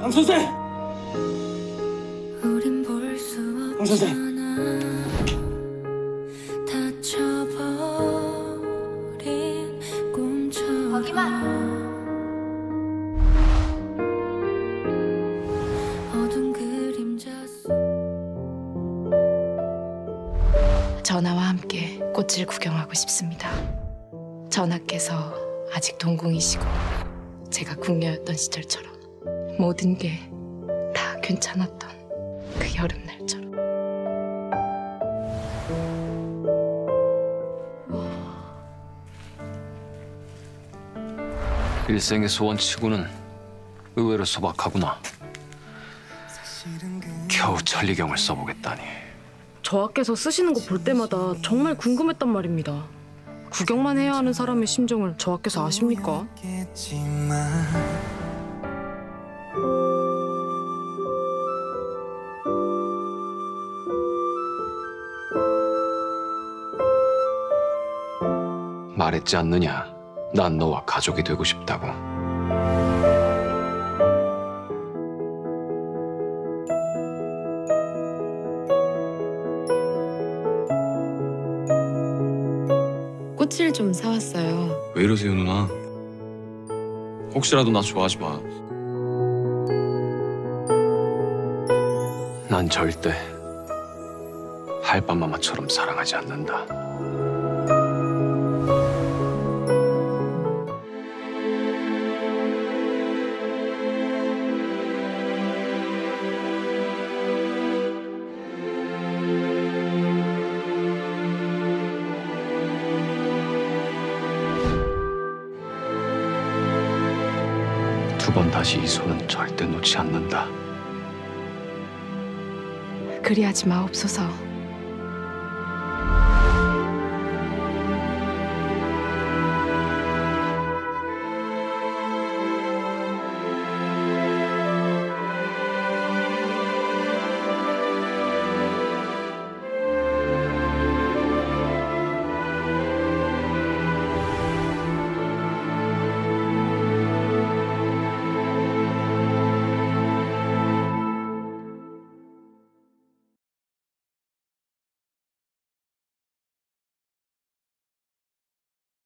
강 선생! 강 선생! 전하와 함께 꽃을 구경하고 싶습니다. 전하께서 아직 동궁이시고 제가 궁녀였던 시절처럼 모든 게 다 괜찮았던 그 여름날처럼 일생의 소원치고는 의외로 소박하구나. 겨우 천리경을 써보겠다니. 저하께서 쓰시는 거 볼 때마다 정말 궁금했단 말입니다. 구경만 해야 하는 사람의 심정을 저하께서 아십니까? 말했지 않느냐? 난 너와 가족이 되고 싶다고. 꽃을 좀 사왔어요. 왜 이러세요 누나? 혹시라도 나 좋아하지 마. 난 절대 할밤마마처럼 사랑하지 않는다. 두 번 다시 이 손은 절대 놓지 않는다. 그리하지 마옵소서.